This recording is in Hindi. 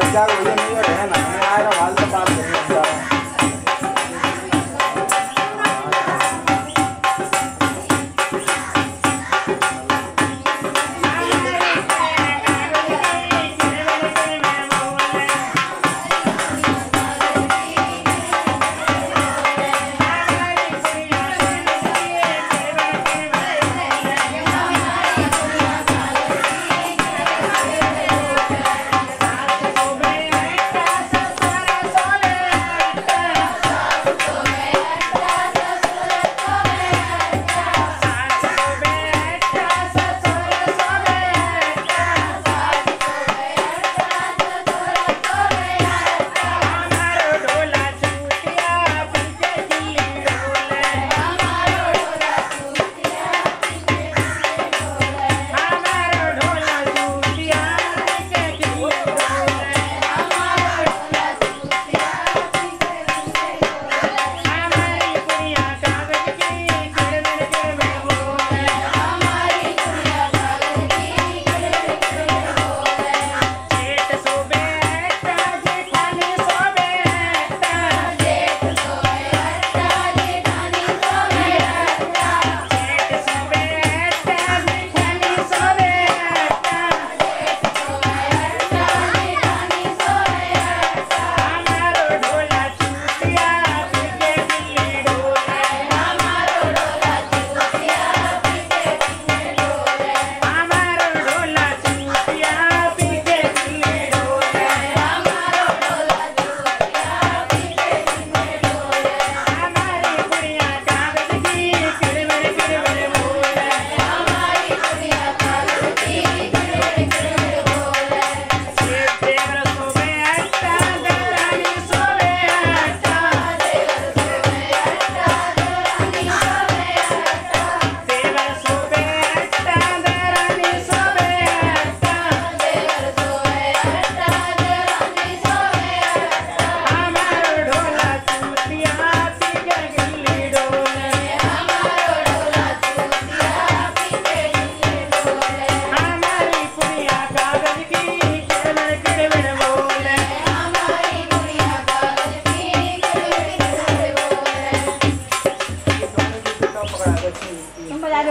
रज्जा को ये नहीं है ना मैं आया वाल तो volar